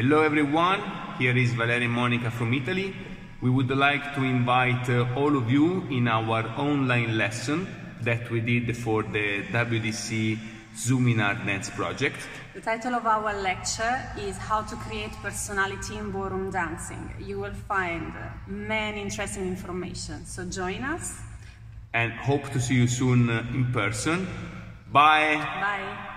Hello everyone, here is Valerio Monica from Italy. We would like to invite uh, all of you in our online lesson that we did for the WDC Zoominar Dance project. The title of our lecture is How to Create Personality in Ballroom Dancing. You will find many interesting information, so join us. And hope to see you soon uh, in person. Bye! Bye!